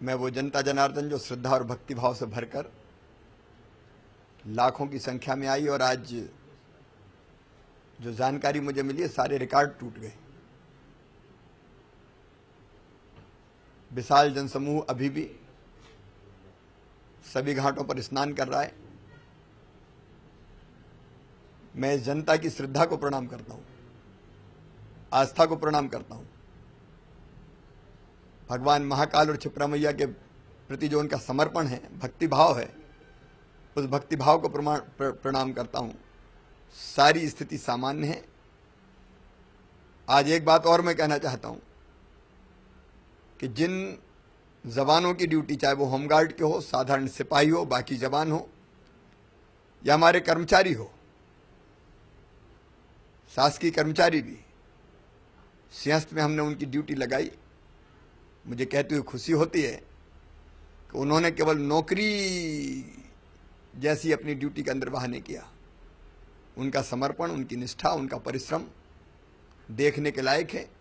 मैं वो जनता जनार्दन जो श्रद्धा और भक्ति भाव से भरकर लाखों की संख्या में आई और आज जो जानकारी मुझे मिली है, सारे रिकॉर्ड टूट गए। विशाल जनसमूह अभी भी सभी घाटों पर स्नान कर रहा है। मैं जनता की श्रद्धा को प्रणाम करता हूँ, आस्था को प्रणाम करता हूँ। भगवान महाकाल और छिपरा मैया के प्रति जो उनका समर्पण है भक्ति भाव है उस भक्ति भाव को प्रमाण प्र, प्रणाम करता हूँ। सारी स्थिति सामान्य है। आज एक बात और मैं कहना चाहता हूँ कि जिन जवानों की ड्यूटी चाहे वो होमगार्ड के हो साधारण सिपाही हो बाकी जवान हो या हमारे कर्मचारी हो शासकीय कर्मचारी भी सिंहस्थ में हमने उनकी ड्यूटी लगाई। मुझे कहते हुए खुशी होती है कि उन्होंने केवल नौकरी जैसी अपनी ड्यूटी का अंदर बहाने किया। उनका समर्पण, उनकी निष्ठा, उनका परिश्रम देखने के लायक है।